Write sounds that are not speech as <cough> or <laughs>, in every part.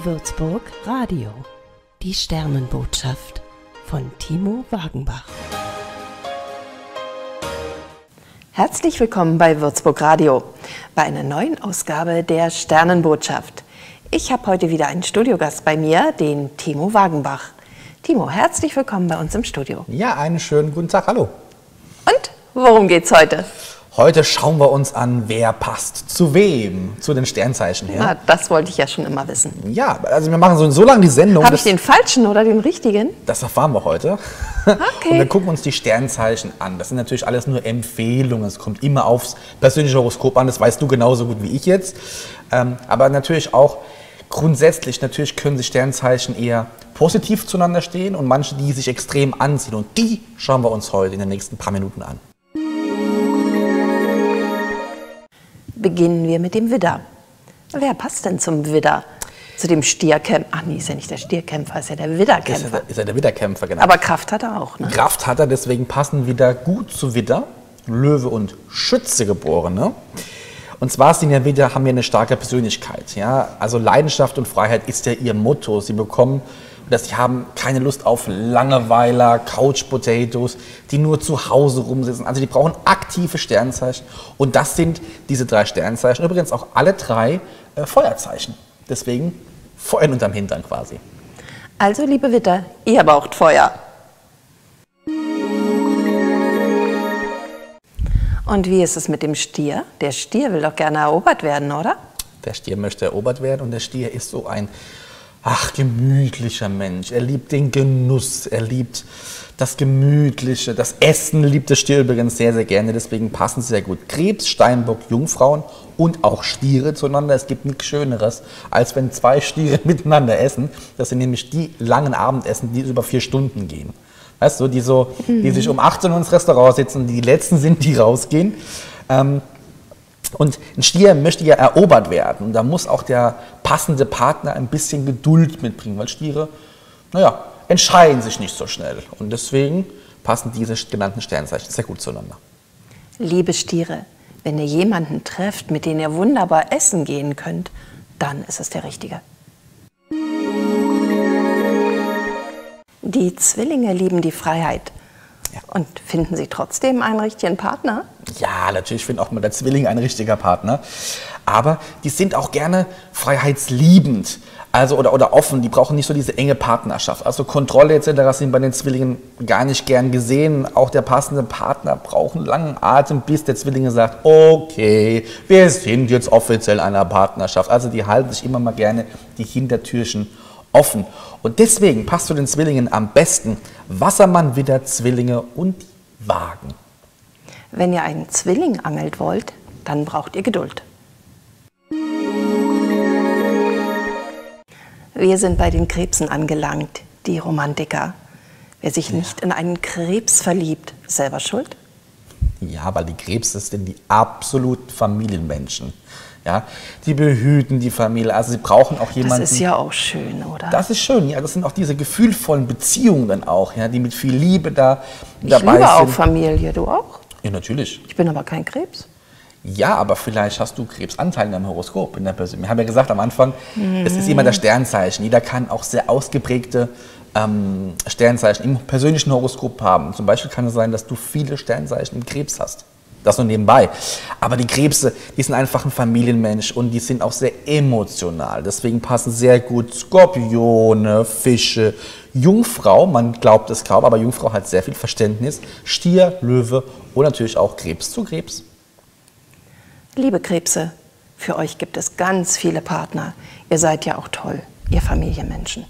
Würzburg Radio. Die Sternenbotschaft von Timo Wagenbach. Herzlich willkommen bei Würzburg Radio, bei einer neuen Ausgabe der Sternenbotschaft. Ich habe heute wieder einen Studiogast bei mir, den Timo Wagenbach. Timo, herzlich willkommen bei uns im Studio. Ja, einen schönen guten Tag, hallo. Und worum geht's heute? Heute schauen wir uns an, wer passt zu wem, zu den Sternzeichen her. Na, das wollte ich ja schon immer wissen. Ja, also wir machen so, so lange die Sendung. Habe ich den falschen oder den richtigen? Das erfahren wir heute. <laughs> Okay. Und wir gucken uns die Sternzeichen an. Das sind natürlich alles nur Empfehlungen. Es kommt immer aufs persönliche Horoskop an. Das weißt du genauso gut wie ich jetzt. Ähm, aber natürlich auch grundsätzlich, natürlich können sich Sternzeichen eher positiv zueinander stehen und manche, die sich extrem anziehen. Und die schauen wir uns heute in den nächsten paar Minuten an. Beginnen wir mit dem Widder. Wer passt denn zum Widder? Zu dem Stierkämpfer. Ach nee, ist ja nicht der Stierkämpfer, ist ja der Ist Widderkämpfer. er, ist er der Widderkämpfer, genau. Aber Kraft hat er auch, ne? Kraft hat er, deswegen passen wieder gut zu Widder, Löwe und Schütze geborene. Und zwar sind ja Widder, haben ja eine starke Persönlichkeit. Ja? Also Leidenschaft und Freiheit ist ja ihr Motto. Sie bekommen, dass sie haben keine Lust auf Langeweiler, Couch Potatoes, die nur zu Hause rumsitzen. Also die brauchen aktive Sternzeichen. Und das sind diese drei Sternzeichen. Übrigens auch alle drei äh, Feuerzeichen. Deswegen Feuer unterm Hintern quasi. Also, liebe Widder, ihr braucht Feuer. Und wie ist es mit dem Stier? Der Stier will doch gerne erobert werden, oder? Der Stier möchte erobert werden und der Stier ist so ein, ach, gemütlicher Mensch. Er liebt den Genuss, er liebt das Gemütliche, das Essen liebt der Stier übrigens sehr, sehr gerne, deswegen passen sie sehr gut. Krebs, Steinbock, Jungfrauen und auch Stiere zueinander. Es gibt nichts Schöneres, als wenn zwei Stiere <laughs> miteinander essen. Das sind nämlich die langen Abendessen, die über vier Stunden gehen. Weißt du, die, so, die sich um 18 Uhr ins Restaurant sitzen, die letzten sind, die rausgehen. Ähm, und ein Stier möchte ja erobert werden. Und da muss auch der passende Partner ein bisschen Geduld mitbringen, weil Stiere, naja, entscheiden sich nicht so schnell. Und deswegen passen diese genannten Sternzeichen sehr gut zueinander. Liebe Stiere, wenn ihr jemanden trefft, mit dem ihr wunderbar essen gehen könnt, dann ist es der Richtige. Die Zwillinge lieben die Freiheit. Ja. Und finden sie trotzdem einen richtigen Partner? Ja, natürlich findet auch mal der Zwilling ein richtiger Partner. Aber die sind auch gerne freiheitsliebend. Also oder, oder offen, die brauchen nicht so diese enge Partnerschaft. Also Kontrolle etc. sind bei den Zwillingen gar nicht gern gesehen. Auch der passende Partner braucht einen langen Atem, bis der Zwillinge sagt, okay, wir sind jetzt offiziell in einer Partnerschaft. Also die halten sich immer mal gerne die Hintertürchen offen. Und deswegen passt zu den Zwillingen am besten Wassermann, Widder, Zwillinge und Wagen. Wenn ihr einen Zwilling angelt wollt, dann braucht ihr Geduld. Wir sind bei den Krebsen angelangt, die Romantiker. Wer sich nicht in einen Krebs verliebt, selber schuld? Ja, weil die Krebse sind die absoluten Familienmenschen. Ja, die behüten die Familie. Also sie brauchen auch Das jemanden. ist ja auch schön, oder? Das ist schön, ja. Das sind auch diese gefühlvollen Beziehungen dann auch, ja, die mit viel Liebe da ich dabei liebe auch. Familie, du auch? Ja, natürlich. Ich bin aber kein Krebs. Ja, aber vielleicht hast du Krebsanteil in deinem Horoskop. In der Persön Wir haben ja gesagt am Anfang, es ist immer das Sternzeichen. Jeder kann auch sehr ausgeprägte ähm, Sternzeichen im persönlichen Horoskop haben. Zum Beispiel kann es sein, dass du viele Sternzeichen im Krebs hast. Das nur nebenbei. Aber die Krebse, die sind einfach ein Familienmensch und die sind auch sehr emotional. Deswegen passen sehr gut Skorpione, Fische, Jungfrau, man glaubt es kaum, aber Jungfrau hat sehr viel Verständnis. Stier, Löwe und natürlich auch Krebs zu Krebs. Liebe Krebse, für euch gibt es ganz viele Partner. Ihr seid ja auch toll, ihr Familienmenschen.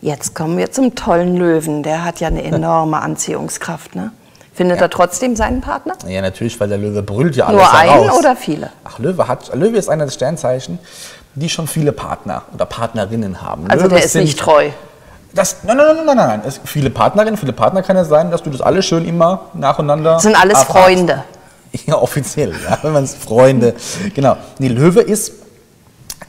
Jetzt kommen wir zum tollen Löwen. Der hat ja eine enorme Anziehungskraft. Ne? Findet Ja. er trotzdem seinen Partner? Ja, natürlich, weil der Löwe brüllt ja alles Nur einen heraus. oder viele? Ach, Löwe, hat, Löwe ist einer der Sternzeichen, die schon viele Partner oder Partnerinnen haben. Also Löwe der ist nicht treu. Das, nein, nein, nein, nein, nein. Es, viele Partnerinnen, viele Partner kann es sein, dass du das alles schön immer nacheinander. Das sind alles abhakst. Freunde. <laughs> Ja, offiziell, ja, wenn man es Freunde. Genau. Nee, Löwe ist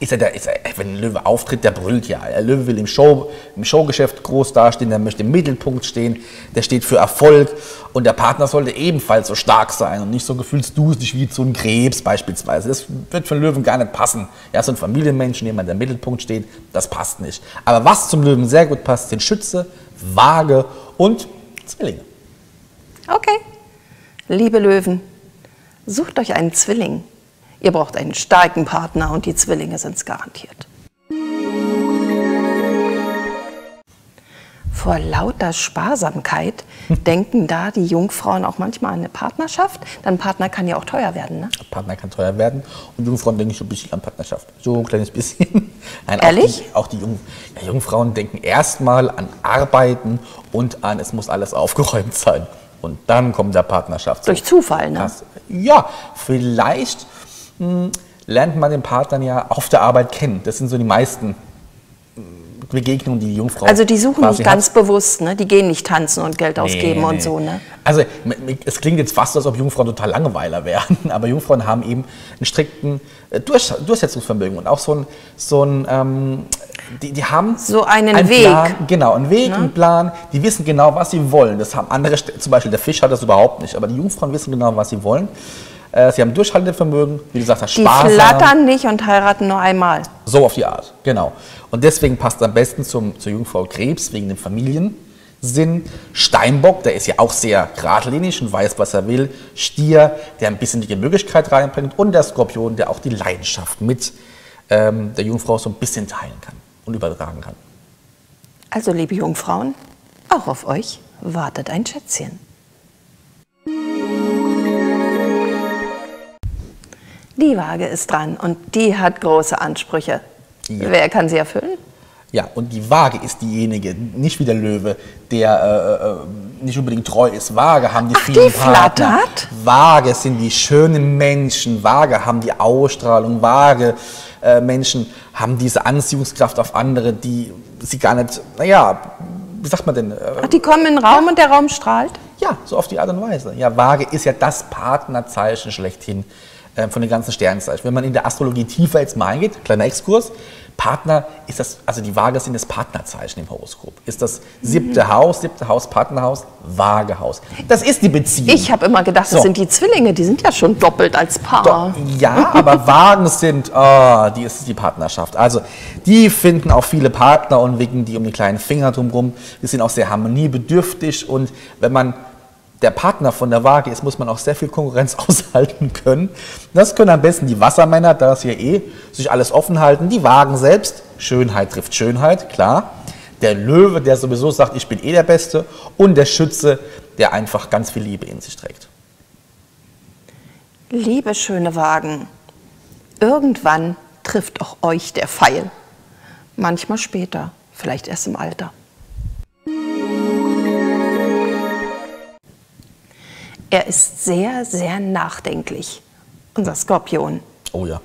ist er der, ist er, wenn ein Löwe auftritt, der brüllt ja. Der Löwe will im, Show, im Showgeschäft groß dastehen, der möchte im Mittelpunkt stehen, der steht für Erfolg und der Partner sollte ebenfalls so stark sein und nicht so gefühlsduselig wie so ein Krebs beispielsweise. Das wird für einen Löwen gar nicht passen. Ja, so ein Familienmenschen, jemand, der im Mittelpunkt steht, das passt nicht. Aber was zum Löwen sehr gut passt, sind Schütze, Waage und Zwillinge. Okay. Liebe Löwen, sucht euch einen Zwilling. Ihr braucht einen starken Partner und die Zwillinge sind es garantiert. Vor lauter Sparsamkeit <laughs> denken da die Jungfrauen auch manchmal an eine Partnerschaft. Dann Partner kann ja auch teuer werden, ne? Partner kann teuer werden und Jungfrauen denken schon ein bisschen an Partnerschaft. So ein kleines bisschen. <laughs> Nein, Ehrlich? Auch die, auch die Jung, ja, Jungfrauen denken erstmal an Arbeiten und an, es muss alles aufgeräumt sein. Und dann kommt der Partnerschaft. Durch Zufall, ne? Das, ja, vielleicht lernt man den Partner ja auf der Arbeit kennen. Das sind so die meisten Begegnungen, die die Jungfrau. Also die suchen nicht ganz hat. bewusst, ne? die gehen nicht tanzen und Geld ausgeben nee. und so. Ne? Also es klingt jetzt fast, als ob Jungfrauen total Langeweiler wären, <laughs> aber Jungfrauen haben eben einen strikten äh, Durchsetzungsvermögen und auch so ein, so ein ähm, die, die haben so einen, einen Weg. Plan, genau, einen Weg, ne? einen Plan. Die wissen genau, was sie wollen. Das haben andere, zum Beispiel der Fisch hat das überhaupt nicht, aber die Jungfrauen wissen genau, was sie wollen. Äh, sie haben Durchhaltevermögen, wie du sagst, Spaß. Die flattern nicht und heiraten nur einmal. So auf die Art, genau. Und deswegen passt am besten zum, zur Jungfrau Krebs wegen dem Familiensinn. Steinbock, der ist ja auch sehr geradlinig und weiß, was er will. Stier, der ein bisschen die Gemütlichkeit reinbringt. Und der Skorpion, der auch die Leidenschaft mit ähm, der Jungfrau so ein bisschen teilen kann und übertragen kann. Also, liebe Jungfrauen, auch auf euch wartet ein Schätzchen. Die Waage ist dran und die hat große Ansprüche. Ja. Wer kann sie erfüllen? Ja, und die Waage ist diejenige, nicht wie der Löwe, der äh, äh nicht unbedingt treu ist. Waage haben die Ach, vielen die Partner. Flattert? Waage sind die schönen Menschen. Waage haben die Ausstrahlung. Waage äh, Menschen haben diese Anziehungskraft auf andere, die sie gar nicht, naja, wie sagt man denn? Äh, Ach, die kommen in den Raum ja. und der Raum strahlt? Ja, so auf die Art und Weise. Ja, Waage ist ja das Partnerzeichen schlechthin äh, von den ganzen Sternzeichen. Wenn man in der Astrologie tiefer jetzt mal eingeht, kleiner Exkurs, Partner ist das, also die Waage sind das Partnerzeichen im Horoskop. Ist das siebte mhm. Haus, siebte Haus, Partnerhaus, Waagehaus. Das ist die Beziehung. Ich habe immer gedacht, das so. sind die Zwillinge, die sind ja schon doppelt als Paar. Do ja, aber <laughs> Wagen sind, oh, die ist die Partnerschaft. Also die finden auch viele Partner und wickeln die um die kleinen Finger drumherum. Die sind auch sehr harmoniebedürftig und wenn man der Partner von der Waage ist, muss man auch sehr viel Konkurrenz <laughs> aushalten können. Das können am besten die Wassermänner, da sie ja eh sich alles offen halten. Die Wagen selbst, Schönheit trifft Schönheit, klar. Der Löwe, der sowieso sagt, ich bin eh der Beste. Und der Schütze, der einfach ganz viel Liebe in sich trägt. Liebe schöne Wagen, irgendwann trifft auch euch der Pfeil. Manchmal später, vielleicht erst im Alter. Er ist sehr, sehr nachdenklich, unser Skorpion. Oh ja.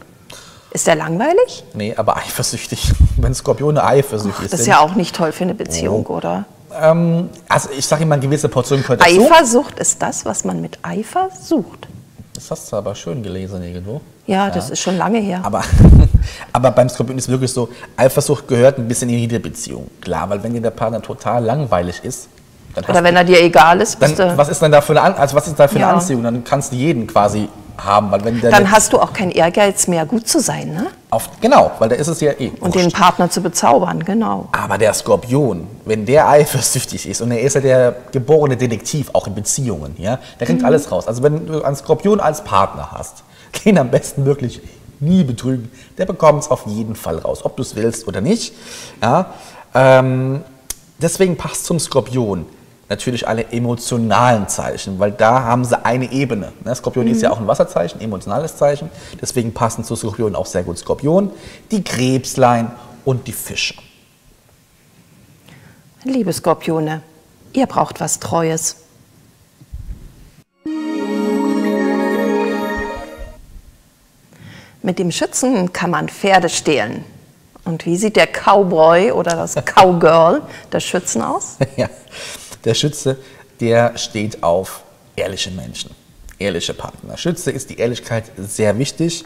Ist er langweilig? Nee, aber eifersüchtig. <laughs> Wenn Skorpione eifersüchtig sind. Das ist ja auch nicht toll für eine Beziehung, oh. oder? Ähm, also ich sage immer, eine gewisse Portion gehört dazu. Eifersucht ist das, was man mit Eifer sucht. Das hast du aber schön gelesen irgendwo. Ja, das ja. ist schon lange her. Aber, <laughs> aber beim Skorpion ist es wirklich so, Eifersucht gehört ein bisschen in jede Beziehung. Klar, weil wenn dir der Partner total langweilig ist, oder wenn er dir egal ist. Dann, was ist denn da für eine, also was ist da für eine ja. Anziehung? Dann kannst du jeden quasi haben. Weil wenn der dann hast du auch keinen Ehrgeiz mehr, gut zu sein, ne? Auf, genau, weil da ist es ja eh. Und wurscht. den Partner zu bezaubern, genau. Aber der Skorpion, wenn der eifersüchtig ist und er ist ja der geborene Detektiv, auch in Beziehungen, ja, der kriegt mhm. alles raus. Also wenn du einen Skorpion als Partner hast, <laughs> den am besten wirklich nie betrügen, der bekommt es auf jeden Fall raus, ob du es willst oder nicht. Ja, ähm, deswegen passt zum Skorpion natürlich alle emotionalen Zeichen, weil da haben sie eine Ebene. Ne? Skorpion mhm. ist ja auch ein Wasserzeichen, emotionales Zeichen. Deswegen passen zu Skorpion auch sehr gut Skorpion, die Krebslein und die Fische. Liebe Skorpione, ihr braucht was Treues. Mit dem Schützen kann man Pferde stehlen. Und wie sieht der Cowboy oder das <laughs> Cowgirl des Schützen aus? ja. Der Schütze, der steht auf ehrliche Menschen. ehrliche Partner. Schütze ist die Ehrlichkeit sehr wichtig.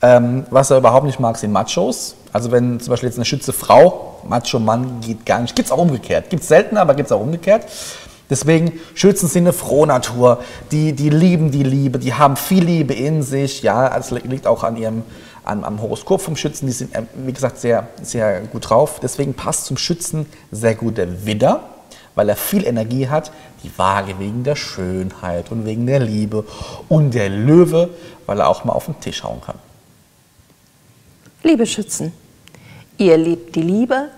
Ähm, was er überhaupt nicht mag, sind Machos. Also wenn zum Beispiel jetzt eine Schütze Frau, Macho Mann geht gar nicht. Gibt es auch umgekehrt. Gibt es seltener, aber gibt es auch umgekehrt. Deswegen Schützen sind eine Frohnatur. Die, die lieben die Liebe, die haben viel Liebe in sich. Ja, das liegt auch an ihrem am, am Horoskop vom Schützen. Die sind, äh, wie gesagt, sehr, sehr gut drauf. Deswegen passt zum Schützen sehr gut der Widder weil er viel Energie hat, die Waage wegen der Schönheit und wegen der Liebe und der Löwe, weil er auch mal auf den Tisch hauen kann. Liebe Schützen, ihr liebt die Liebe,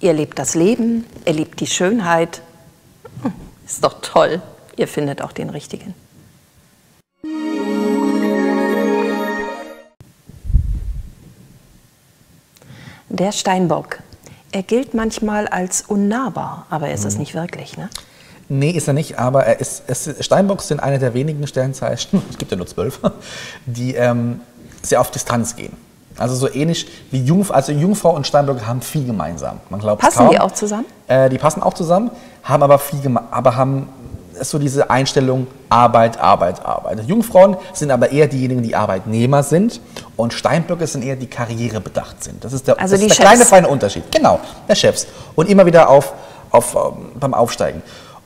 ihr liebt das Leben, ihr liebt die Schönheit. Hm, ist doch toll, ihr findet auch den richtigen. Der Steinbock er gilt manchmal als unnahbar, aber er ist es mhm. nicht wirklich, ne? Nee, ist er nicht, aber er ist, es, Steinbocks sind eine der wenigen Sternzeichen, <laughs> es gibt ja nur zwölf, <laughs> die ähm, sehr auf Distanz gehen. Also so ähnlich wie Jungf also Jungfrau und Steinbock haben viel gemeinsam. Man glaubt passen kaum. die auch zusammen? Äh, die passen auch zusammen, haben aber viel aber haben ist so diese Einstellung Arbeit, Arbeit, Arbeit. Jungfrauen sind aber eher diejenigen, die Arbeitnehmer sind und Steinböcke sind eher die karrierebedacht sind. Das ist der, also das ist der kleine feine Unterschied. Genau, der Chefs. Und immer wieder auf, auf, ähm, beim Aufsteigen.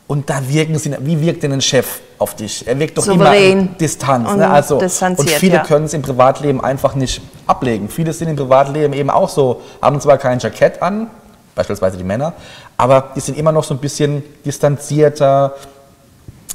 Und da wirken sie, wie wirkt denn ein Chef auf dich? Er wirkt doch Souverän immer in Distanz. Ne? Also, und viele ja. können es im Privatleben einfach nicht ablegen. Viele sind im Privatleben eben auch so, haben zwar kein Jackett an, beispielsweise die Männer, aber die sind immer noch so ein bisschen distanzierter,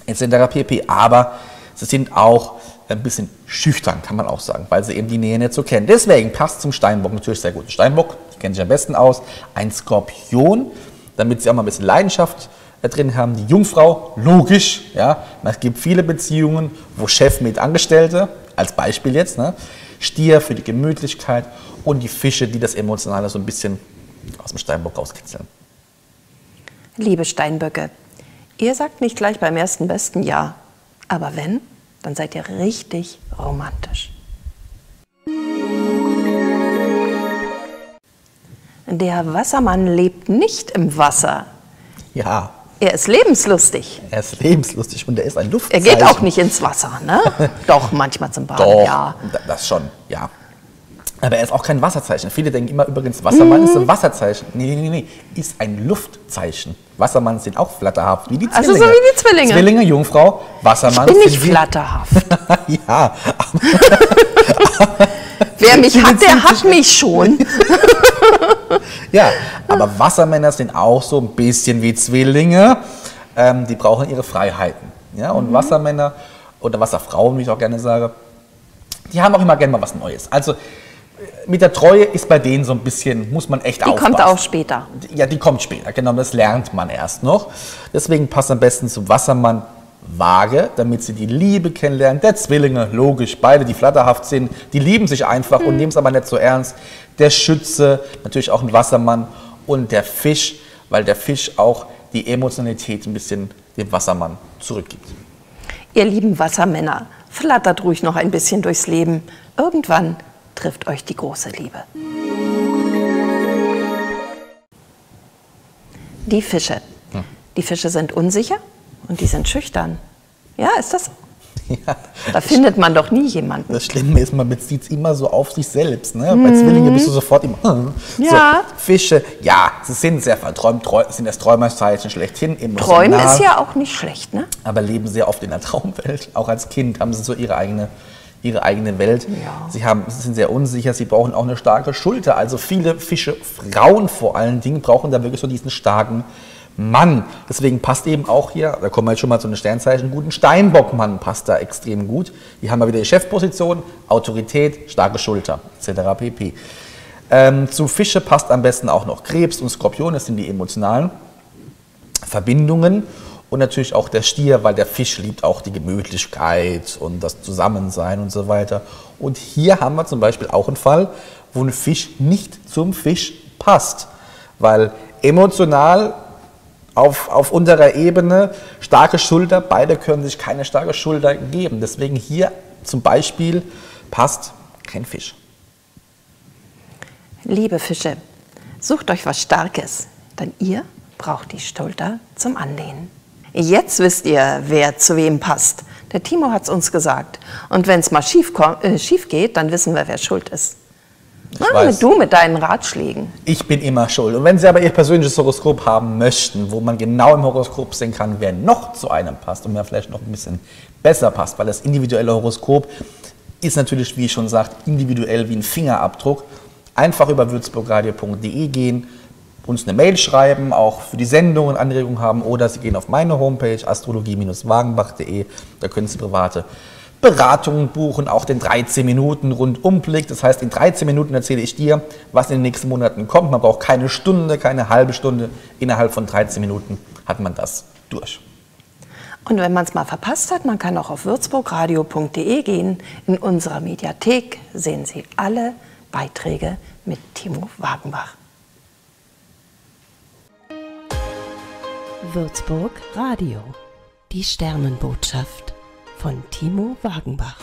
etc. pp. Aber sie sind auch ein bisschen schüchtern, kann man auch sagen, weil sie eben die Nähe nicht so kennen. Deswegen passt zum Steinbock natürlich sehr gut. Steinbock, die kennen sich am besten aus, ein Skorpion, damit sie auch mal ein bisschen Leidenschaft äh, drin haben. Die Jungfrau, logisch, ja. Es gibt viele Beziehungen, wo Chef mit Angestellte, als Beispiel jetzt, ne? Stier für die Gemütlichkeit und die Fische, die das Emotionale so ein bisschen aus dem Steinbock rauskitzeln. Liebe Steinböcke, Ihr sagt nicht gleich beim ersten besten Ja, aber wenn, dann seid ihr richtig romantisch. Der Wassermann lebt nicht im Wasser. Ja. Er ist lebenslustig. Er ist lebenslustig und er ist ein Luftzeichen. Er geht auch nicht ins Wasser, ne? <laughs> Doch, manchmal zum Baden, Doch, ja. Das schon, ja. Aber er ist auch kein Wasserzeichen. Viele denken immer übrigens, Wassermann mhm. ist ein Wasserzeichen. Nee, nee, nee, ist ein Luftzeichen. Wassermann sind auch flatterhaft, wie die Zwillinge. Also so wie die Zwillinge. Zwillinge, Jungfrau, Wassermann. Ich bin nicht flatterhaft. <laughs> ja. <laughs> Wer mich hat, der hat mich schon. <laughs> ja, aber Wassermänner sind auch so ein bisschen wie Zwillinge. Ähm, die brauchen ihre Freiheiten. Ja? Und mhm. Wassermänner oder Wasserfrauen, wie ich auch gerne sage, die haben auch immer gerne mal was Neues. Also mit der Treue ist bei denen so ein bisschen, muss man echt die aufpassen. Die kommt auch später. Ja, die kommt später, genau, das lernt man erst noch. Deswegen passt am besten zum Wassermann Waage, damit sie die Liebe kennenlernen. Der Zwillinge, logisch, beide, die flatterhaft sind, die lieben sich einfach mhm. und nehmen es aber nicht so ernst. Der Schütze, natürlich auch ein Wassermann und der Fisch, weil der Fisch auch die Emotionalität ein bisschen dem Wassermann zurückgibt. Ihr lieben Wassermänner, flattert ruhig noch ein bisschen durchs Leben. Irgendwann trifft euch die große Liebe. Die Fische. Hm. Die Fische sind unsicher und die sind schüchtern. Ja, ist das? <laughs> Ja. Da findet man doch nie jemanden. Das Schlimme ist, man bezieht es immer so auf sich selbst. Ne? Mhm. Bei Zwillingen bist du sofort immer. Äh. Ja. So, Fische, ja, sie sind sehr verträumt, sind das Träumerzeichen schlechthin. Emotional, Träumen ist ja auch nicht schlecht, ne? Aber leben sehr oft in der Traumwelt. Auch als Kind haben sie so ihre eigene ihre eigene Welt. Ja. Sie, haben, sind sehr unsicher, sie brauchen auch eine starke Schulter. Also viele Fische, Frauen vor allen Dingen, brauchen da wirklich so diesen starken Mann. Deswegen passt eben auch hier, da kommen wir jetzt schon mal zu einem Sternzeichen, guten Steinbockmann passt da extrem gut. Die haben wir wieder die Chefposition, Autorität, starke Schulter, etc. pp. Ähm, zu Fische passt am besten auch noch Krebs und Skorpion, das sind die emotionalen Verbindungen und natürlich auch der Stier, weil der Fisch liebt auch die Gemütlichkeit und das Zusammensein und so weiter. Und hier haben wir zum Beispiel auch einen Fall, wo ein Fisch nicht zum Fisch passt, weil emotional auf, auf unterer Ebene starke Schulter, beide können sich keine starke Schulter geben. Deswegen hier zum Beispiel passt kein Fisch. Liebe Fische, sucht euch was Starkes, denn ihr braucht die Schulter zum Anlehnen. Jetzt wisst ihr, wer zu wem passt. Der Timo hat es uns gesagt. Und wenn es mal schief, äh, schief geht, dann wissen wir, wer schuld ist. Ah, mit du mit deinen Ratschlägen. Ich bin immer schuld. Und wenn Sie aber Ihr persönliches Horoskop haben möchten, wo man genau im Horoskop sehen kann, wer noch zu einem passt und wer vielleicht noch ein bisschen besser passt, weil das individuelle Horoskop ist natürlich, wie ich schon sagt, individuell wie ein Fingerabdruck. Einfach über würzburgradio.de gehen, uns eine Mail schreiben, auch für die Sendungen Anregungen haben oder Sie gehen auf meine Homepage astrologie-wagenbach.de, da können Sie private Beratungen buchen, auch den 13 Minuten Rundumblick. Das heißt, in 13 Minuten erzähle ich dir, was in den nächsten Monaten kommt. Man braucht keine Stunde, keine halbe Stunde. Innerhalb von 13 Minuten hat man das durch. Und wenn man es mal verpasst hat, man kann auch auf würzburgradio.de gehen. In unserer Mediathek sehen Sie alle Beiträge mit Timo Wagenbach. Würzburg Radio. Die Sternenbotschaft von Timo Wagenbach.